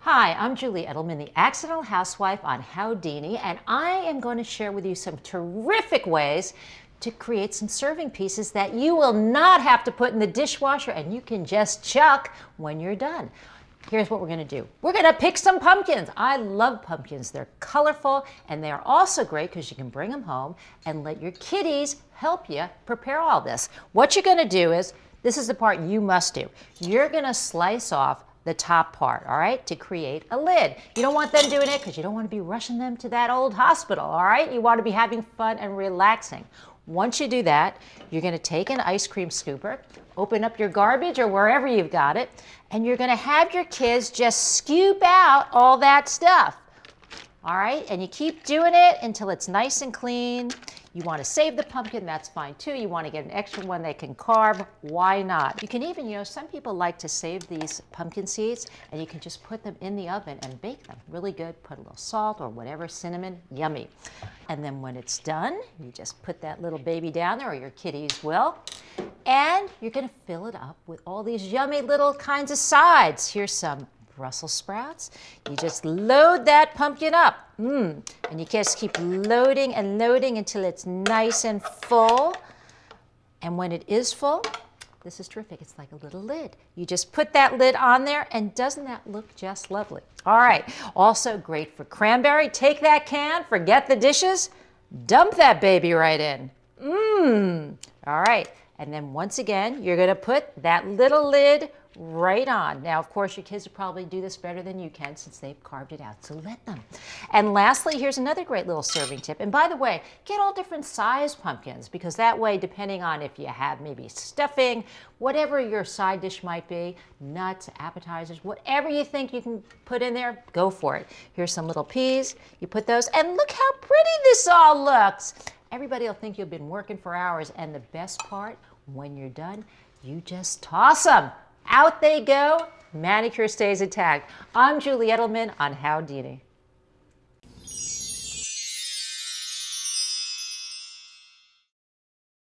Hi, I'm Julie Edelman, the Accidental Housewife on Howdini, and I am going to share with you some terrific ways to create some serving pieces that you will not have to put in the dishwasher and you can just chuck when you're done. Here's what we're going to do. We're going to pick some pumpkins. I love pumpkins. They're colorful and they're also great because you can bring them home and let your kiddies help you prepare all this. What you're going to do is, this is the part you must do. You're going to slice off the top part, all right, to create a lid. You don't want them doing it because you don't want to be rushing them to that old hospital, all right? You want to be having fun and relaxing. Once you do that, you're going to take an ice cream scooper, open up your garbage or wherever you've got it, and you're going to have your kids just scoop out all that stuff. All right, and you keep doing it until it's nice and clean. You want to save the pumpkin, that's fine too. You want to get an extra one they can carve, why not? You can even, you know, some people like to save these pumpkin seeds and you can just put them in the oven and bake them. Really good. Put a little salt or whatever, cinnamon, yummy. And then when it's done, you just put that little baby down there or your kitties will. And you're going to fill it up with all these yummy little kinds of sides. Here's some Brussels sprouts. You just load that pumpkin up. Mmm. And you just keep loading and loading until it's nice and full. And when it is full, this is terrific. It's like a little lid. You just put that lid on there, and doesn't that look just lovely? All right. Also great for cranberry. Take that can, forget the dishes, dump that baby right in. Mmm. All right. And then once again, you're going to put that little lid right on. Now, of course, your kids will probably do this better than you can since they've carved it out, so let them. And lastly, here's another great little serving tip. And by the way, get all different size pumpkins because that way, depending on if you have maybe stuffing, whatever your side dish might be, nuts, appetizers, whatever you think you can put in there, go for it. Here's some little peas. You put those, and look how pretty this all looks. Everybody will think you've been working for hours, and the best part, when you're done, you just toss them. Out they go. Manicure stays intact. I'm Julie Edelman on Howdini.